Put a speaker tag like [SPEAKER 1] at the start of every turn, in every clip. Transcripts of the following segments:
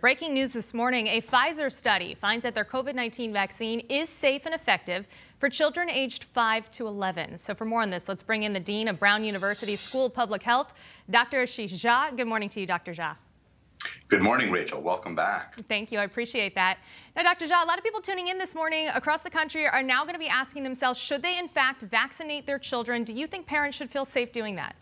[SPEAKER 1] Breaking news this morning a Pfizer study finds that their COVID 19 vaccine is safe and effective for children aged 5 to 11. So, for more on this, let's bring in the Dean of Brown University School of Public Health, Dr. Ashish Jha. Good morning to you, Dr. Jha.
[SPEAKER 2] Good morning, Rachel. Welcome back.
[SPEAKER 1] Thank you. I appreciate that. Now, Dr. Jha, a lot of people tuning in this morning across the country are now going to be asking themselves should they, in fact, vaccinate their children? Do you think parents should feel safe doing that?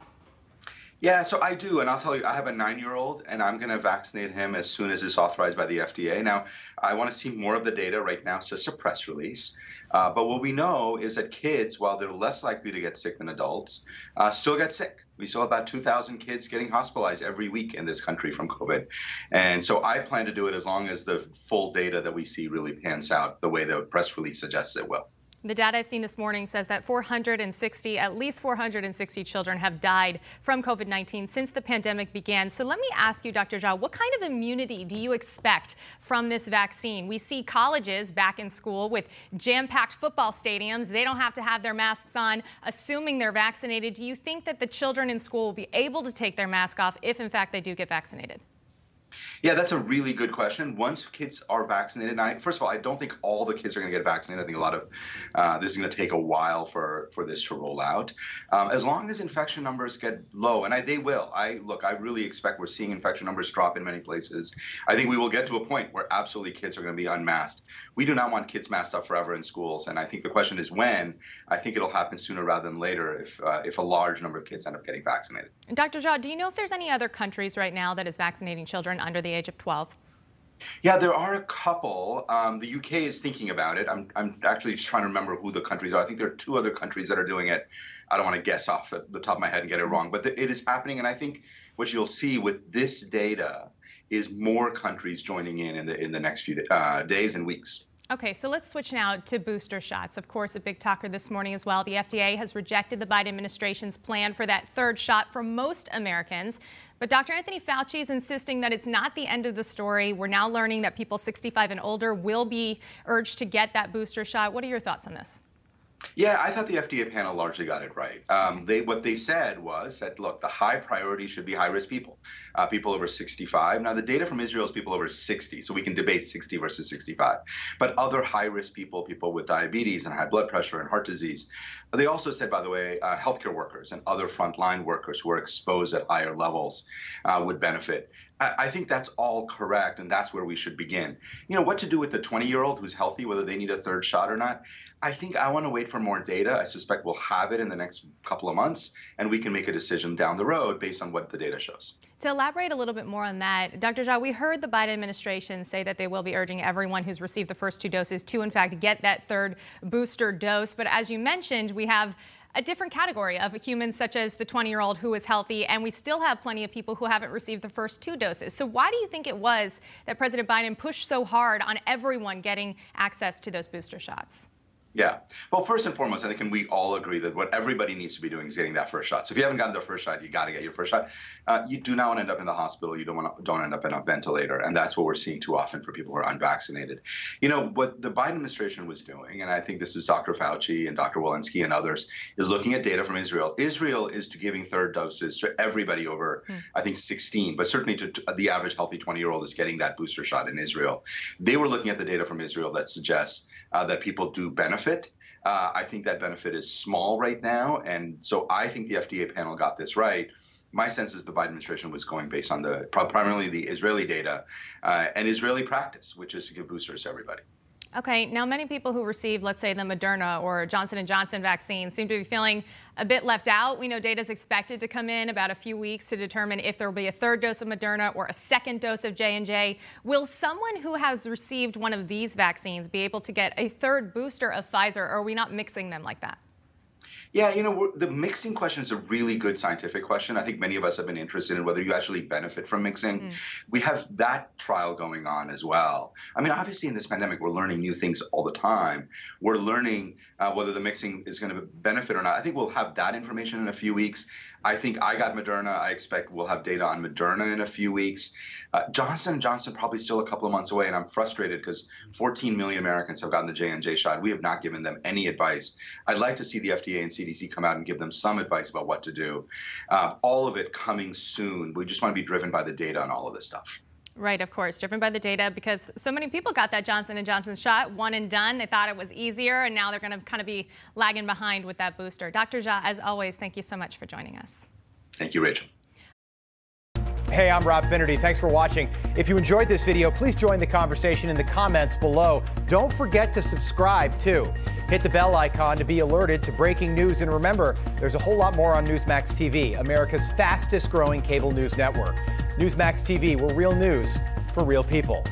[SPEAKER 2] Yeah, so I do, and I'll tell you, I have a nine-year-old, and I'm going to vaccinate him as soon as it's authorized by the FDA. Now, I want to see more of the data. Right now, it's just a press release. Uh, but what we know is that kids, while they're less likely to get sick than adults, uh, still get sick. We saw about 2,000 kids getting hospitalized every week in this country from COVID. And so I plan to do it as long as the full data that we see really pans out the way the press release suggests it will.
[SPEAKER 1] The data I've seen this morning says that 460, at least 460 children have died from COVID 19 since the pandemic began. So let me ask you, Dr. Jha, what kind of immunity do you expect from this vaccine? We see colleges back in school with jam packed football stadiums. They don't have to have their masks on, assuming they're vaccinated. Do you think that the children in school will be able to take their mask off if, in fact, they do get vaccinated?
[SPEAKER 2] Yeah, that's a really good question. Once kids are vaccinated, and I, first of all, I don't think all the kids are going to get vaccinated. I think a lot of uh, this is going to take a while for for this to roll out. Um, as long as infection numbers get low, and I, they will. I look, I really expect we're seeing infection numbers drop in many places. I think we will get to a point where absolutely kids are going to be unmasked. We do not want kids masked up forever in schools, and I think the question is when. I think it'll happen sooner rather than later if uh, if a large number of kids end up getting vaccinated.
[SPEAKER 1] Dr. Jha, do you know if there's any other countries right now that is vaccinating children under the age of 12?
[SPEAKER 2] Yeah, there are a couple. Um, the UK is thinking about it. I'm, I'm actually just trying to remember who the countries are. I think there are two other countries that are doing it. I don't want to guess off the, the top of my head and get it wrong, but the, it is happening. And I think what you'll see with this data is more countries joining in in the, in the next few uh, days and weeks.
[SPEAKER 1] Okay, so let's switch now to booster shots. Of course, a big talker this morning as well. The FDA has rejected the Biden administration's plan for that third shot for most Americans. But Dr. Anthony Fauci is insisting that it's not the end of the story. We're now learning that people 65 and older will be urged to get that booster shot. What are your thoughts on this?
[SPEAKER 2] Yeah, I thought the FDA panel largely got it right. Um, they what they said was that look, the high priority should be high risk people, uh, people over 65. Now the data from Israel is people over 60, so we can debate 60 versus 65. But other high risk people, people with diabetes and high blood pressure and heart disease, they also said, by the way, uh, healthcare workers and other frontline workers who are exposed at higher levels uh, would benefit. I, think that's all correct, and that's where we should begin. You know what to do with the 20 year old who's healthy, whether they need a third shot or not. I think I want to wait for more data. I suspect we'll have it in the next couple of months, and we can make a decision down the road based on what the data shows.
[SPEAKER 1] To elaborate a little bit more on that, Dr. Jha, we heard the Biden administration say that they will be urging everyone who's received the first two doses to, in fact, get that third booster dose. But as you mentioned, we have a different category of humans, such as the 20 year old who is healthy, and we still have plenty of people who haven't received the first two doses. So, why do you think it was that President Biden pushed so hard on everyone getting access to those booster shots?
[SPEAKER 2] Yeah. Well, first and foremost, I think and we all agree that what everybody needs to be doing is getting that first shot. So if you haven't gotten the first shot, you got to get your first shot. Uh, you do not want to end up in the hospital. You don't want to don't end up in a ventilator, and that's what we're seeing too often for people who are unvaccinated. You know what the Biden administration was doing, and I think this is Dr. Fauci and Dr. Walensky and others, is looking at data from Israel. Israel is to giving third doses to everybody over, mm. I think, 16, but certainly to, to the average healthy 20 year old is getting that booster shot in Israel. They were looking at the data from Israel that suggests uh, that people do benefit. Uh, I think that benefit is small right now. And so I think the FDA panel got this right. My sense is the Biden administration was going based on the primarily the Israeli data uh, and Israeli practice, which is to give boosters to everybody.
[SPEAKER 1] Okay, now many people who received, let's say, the Moderna or Johnson & Johnson vaccine seem to be feeling a bit left out. We know data is expected to come in about a few weeks to determine if there will be a third dose of Moderna or a second dose of J&J. Will someone who has received one of these vaccines be able to get a third booster of Pfizer, or are we not mixing them like that?
[SPEAKER 2] Yeah, you know, the mixing question is a really good scientific question. I think many of us have been interested in whether you actually benefit from mixing. Mm. We have that trial going on as well. I mean, obviously, in this pandemic, we're learning new things all the time. We're learning uh, whether the mixing is going to benefit or not. I think we'll have that information in a few weeks. I think I got Moderna. I expect we'll have data on Moderna in a few weeks. Uh, Johnson Johnson probably still a couple of months away, and I'm frustrated because 14 million Americans have gotten the J and J shot. We have not given them any advice. I'd like to see the FDA and CDC come out and give them some advice about what to do. Uh, all of it coming soon. We just want to be driven by the data on all of this stuff.
[SPEAKER 1] Right, of course, driven by the data because so many people got that Johnson & Johnson shot, one and done. They thought it was easier, and now they're going to kind of be lagging behind with that booster. Dr. Jha, as always, thank you so much for joining us.
[SPEAKER 2] Thank you, Rachel.
[SPEAKER 3] Hey, I'm Rob Finnerty. Thanks for watching. If you enjoyed this video, please join the conversation in the comments below. Don't forget to subscribe, too. Hit the bell icon to be alerted to breaking news. And remember, there's a whole lot more on Newsmax TV, America's fastest growing cable news network. Newsmax TV, we're real news for real people.